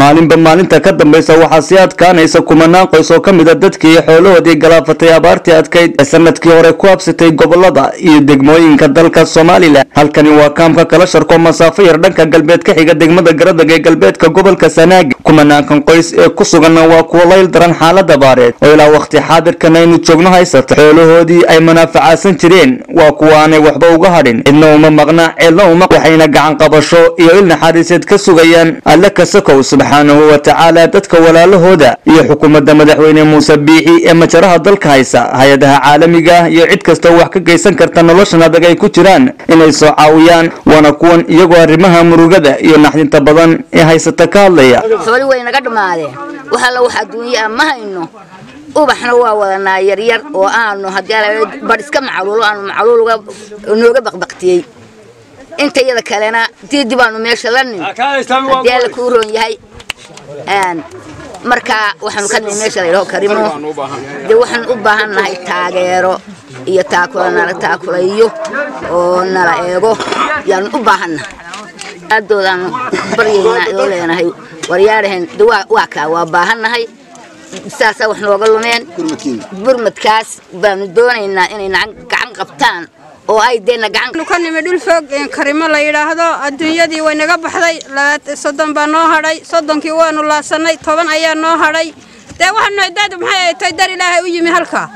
maalinba maalinta ka dambaysa waxaa sii adkaanaysa kumanaan qoys oo ka mid a dadkii xoolahoodii galaafatay abaartii adkayd ee sannadkii hore ku habsatay gobollada iyo degmooyinka dalka somalilan halkani waa kaamka kala sharko masaafo yar dhanka galbeed ka xiga degmada garadag ee galbeedka gobolka sanaag kumanaankan qoys ee ku suganna waa kuwa layl daran xaalad abaareed oo ilaa waqti xaadirkan aynu joogno haysata. Xoolahoodii ay manaaficaasan jireen waa kuwa aanay waxba uga hadhin. Cidna uma maqna ceelna uma waxayna gacan qabasho iyo il naxariiseed ka sugayaan alle kasakow subxaanahu wa tacaala dadka walaalahooda iyo xukuumadda madaxweyne muuse biixi ee majaraha dalka haysa hay'adaha caalamiga iyo cid kastoo wax ka geysan karta noloshan adag ay ku jiraan inay soo caawiyaan waana kuwan iyagoo arrimaha murugada iyo naxdinta badan ee haysata ka hadlaya xooli way naga dhammaadeen wax alla wax adduunye ah ma hayno. Ubaxna waa wadanaa yaryar oo aanu haddii badh iska macluulo aanu macluul nooga baqbaqtiyey. Inta yada kalena diidi baanu meesha la nin. Haddii alla kuu roon yahay markaa waxaanu ka nimi meesha layidhaho karimo dee waxaan u baahan nahay taageero iyo taakula nala taakulayo oo nala eego. Yaanu u baahannahay aadoodaanu baryaynaa idoo leenahay waryaadhahen de waa kaa waa baahannahay saasaa wax nooga lumeen. Burmadkaas baanu doonaynaa inay gacan qabtaan oo ay deena gacan ka nimi dhul fog karimo la yidhaahdo adduunyadii way naga baxday. Soddon baa noo hadhay. Soddonkii waanu laasannay toban ayaa noo hadhay. Dee waxaanu dad maxay tay dar ilaahay u yimi halkaa.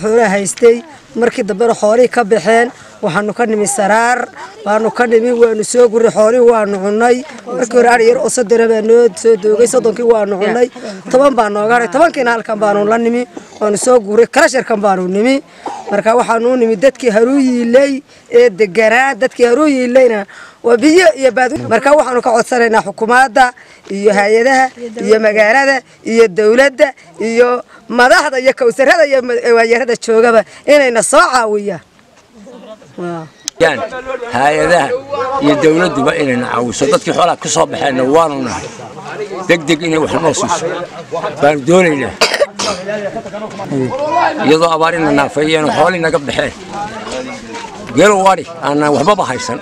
Xoolaha haystay markii dambena xoolihii ka baxeen waxaanu ka nimi saraar waanu ka nimi waanu soo guray xoolihii waanu cunnay. Markii hore ari yar oo soddona baa noo soo doogay soddonkii waanu cunnay. Toban baa nooga hadhay tobankiina halkan baanu la nimi waanu soo guray kalasharkan baanu nimi. Marka waxaanu nimi dadkii haruu yiilay ee deganaa dadkii haruu yiilayna waa biyo iyo marka waxaanu ka codsanaynaa xukuumadda iyo hay'adaha iyo magaalada iyo dawladda iyo madaxda iyo kawsarada iyo waayarada joogaba inayna soo caawiyaan hay'adaha iyo dawladduba inayna caawiso. Dadkii xoolaha ka soo baxeenna waanu nahay degdeg inay wax noo siiso. Baanu doonaynaa. Iyadoo abaarina naafeeyeen xoolii naga baxeen. Gelow adhi aanaan waxbaba haysan.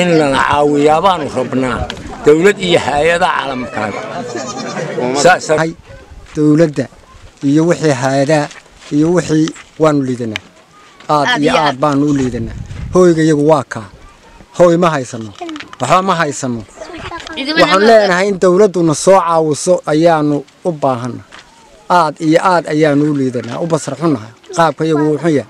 In lana caawiyaa baanu rabnaa dawlad iyo hay'adaha caalamkaaga. Dawladda iyo wixii hay'adaha iyo wixii waanu liidanaa aad iyo aad baanu u liidanaa. Hooyga iyagu waa kaa hooy ma haysano. Waxba ma haysano. Waxaan leenahay in dawladduna soo caawiso ayaanu u baahanna aad iyo aad ayaanu u liidanaa u basarxunahay qaabka iyagu wuxuu yahay.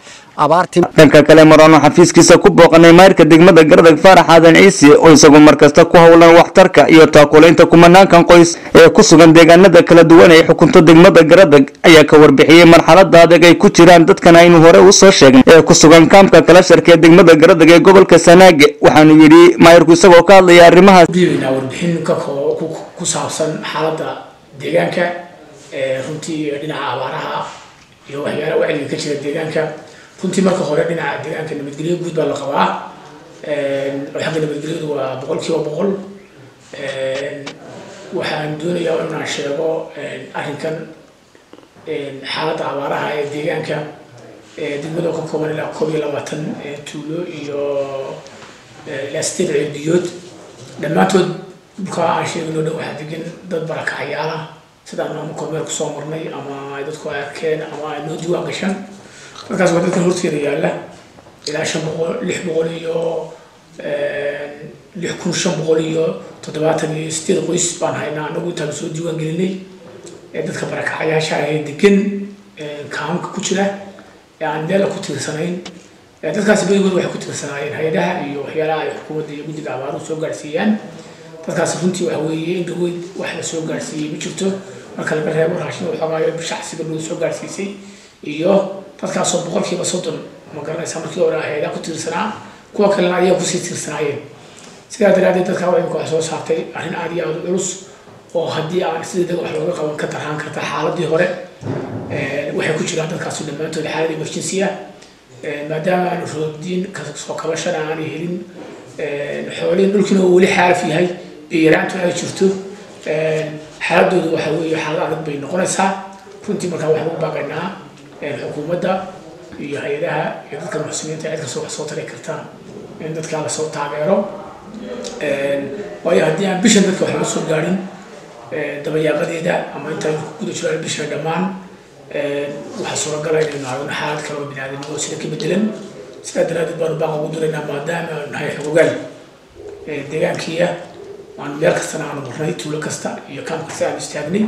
Dhanka kale maraano xafiiskiisa ku booqanay mayrka degmada garadag faarax aadan ciise oo isagu markasta ku howlan waxtarka iyo taakulaynta kumanaankan qoys ee ku sugan deegaanada kala duwan ee xukunto degmada garadag ayaa ka warbixiyey marxalada adag ay ku jiraan dadkan aynu hore u soo sheegnay. Ee ku sugan kaamka kala sharka ee degmada garadag ee gobolka sanaage waxaanu yidhi maayirku isagoo ka hadlaya arrimahaas warbixin ku saabsan xaalada deegaanka runtii dhinaca abaaraha iyo waxyaalaha wacyiga ka jira deegaanka. Runtii marka hore dhinaca deegaanka nabadgelyo guud baa la qabaa. Xagga nabadgelyadu waa boqol kiiba boqol. Waxaan doonayaa inaan sheego arrinkan xaaladda abaaraha ee deegaanka. Degmada ka kooban ilaa koob iyo labaatan tuulo iyo ilaa sideed ceelbiyood dhammaantood dhulka aan sheegno dhan waxaa degan dad barakacayaala sidaan ama kormeer ku soo marnay ama ay dadku ay arkeen ama ay noo diiwaan gashaan. Markaas waa dadkan horteeda yaalla. Ilaa shan boqol lix boqol iyo lix kun shan boqol iyo toddobaatan iyo sideed qoys baan haynaa anagu intaan soo diiwaan gelinay. Dadka barakacayaasha ee degan kaamka ku jira ee aan meela ku tiirsanayn. Dadkaasi badigood waxay ku tiirsanaayeen hay'adaha iyo waxyaalaha ay xukuumadda iyo guddiga abaaruhu soo gaarsiiyaan dadkaasi runtii waxa weeye in dhaweyd wax la soo gaarsiiyey ma jirto. Marka laga reebo raashin waxoogaayo shacsiga loo soo gaarsiisay iyo dadkaasoo boqolkiiba soddon ma garanaysa markii hore hay'adaha ku tiirsanaa kuwa kalena ayaga ku sii tiirsanaayeen sidaa daraaddeed dadka imika wax soo saartay arrin aad iyo aad culus oo haddii aan sida deg wax looga qaban ka daraan karta xaaladii hore waxay ku jiraan dadkaasi dhammaantood xaalad emergency ah maadaama aanu roobdiin ka soo kabashana aanay helin xoolihin dhulkiina uu weli xaalaf yahay yaraantu ay jirto xaaladoodu waxa weeye xaalad adag bay noqonaysaa. Runtii markaa waxaan u baaqaynaa xukuumadda iyo hay'adaha iyo dadka muxsiniinta cid kastoo wax soo tari kartaan in dadkaa la soo taageero. Waayo haddii aan bishan dadka wax loo soo gaadhin dabayaaqadeeda ama intaan ku guda jiraan bishan dhammaan waxaa suuragala inaynu aragno xaalad kale oo biniaadanimo sida ka bedelan sidaa daraaddeed baanu baaqa ugu diraynaa maadaama nahay xogogaal deegaankiya aan meel kastana aanu marnay tuulo kasta iyo kaam kasta aanu istaagnay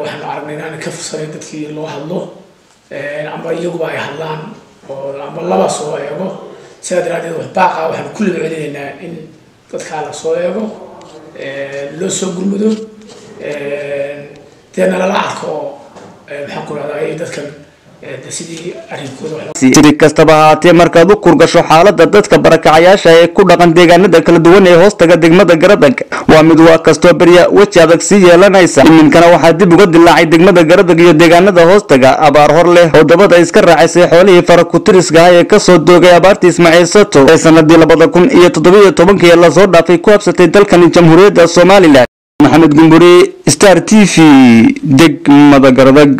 waxaanu aragnay inaan ka fursanayn dadkii loo hadlo. Ama iyaguba ay hadlaan oo ama laba soo eego. Sidaa daraaddeed wax baaqa waxaanu kulliba celinaynaa in dadkaa la soo eego loo soo gurmado. Dee nalala arko oo maxaan ku rahdaa ay dadkan si kastaba haatee markaad u kurgasho xaalada dadka barakacayaasha ee ku dhaqan deegaanada kala duwan ee hoostaga degmada garadag waa mid waa kastoo berya weji adag sii yeelanaysa. Iminkana waxaa dib uga dilaacay degmada garadag iyo deegaanada hoostaga abaar hor leh oo dabada iska raacaysay xoolihii farakutiriska ah ee ka soo doogay abaartii ismaaciil sato ee sanadii labada kun iyo toddobiyo tobankii la soo dhaafay ku habsatay dalkani jamhuuriyadda somalilan maxamed gumburi star t v degmada garadag